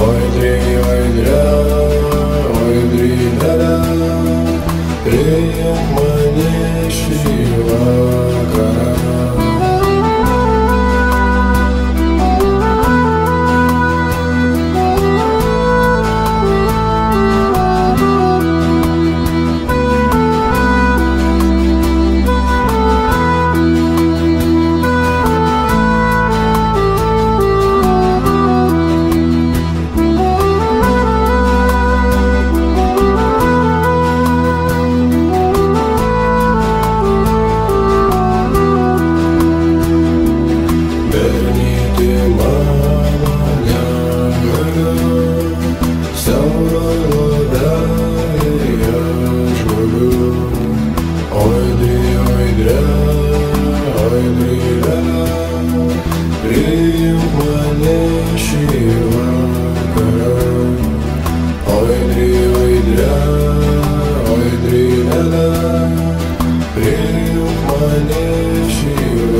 Ой, she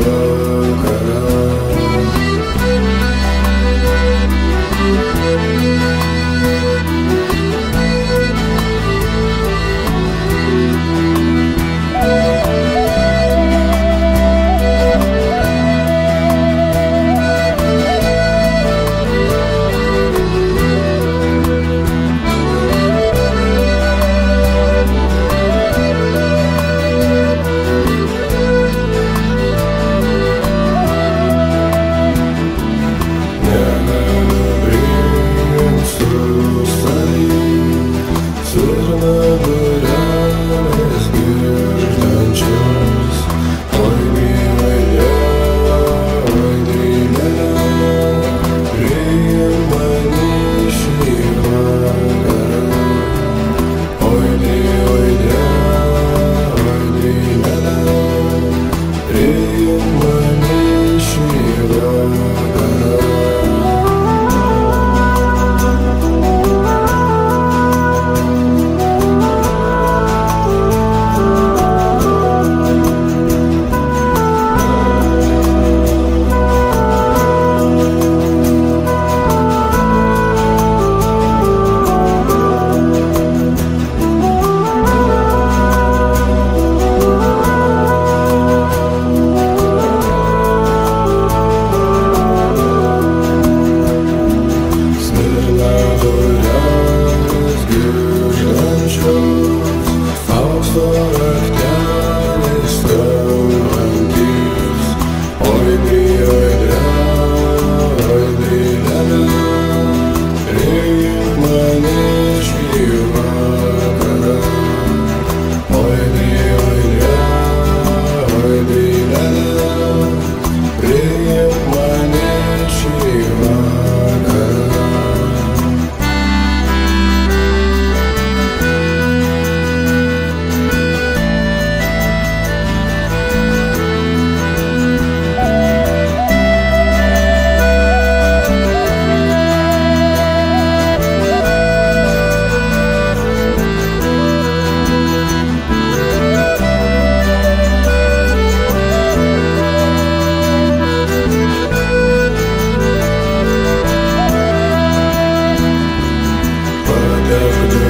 love could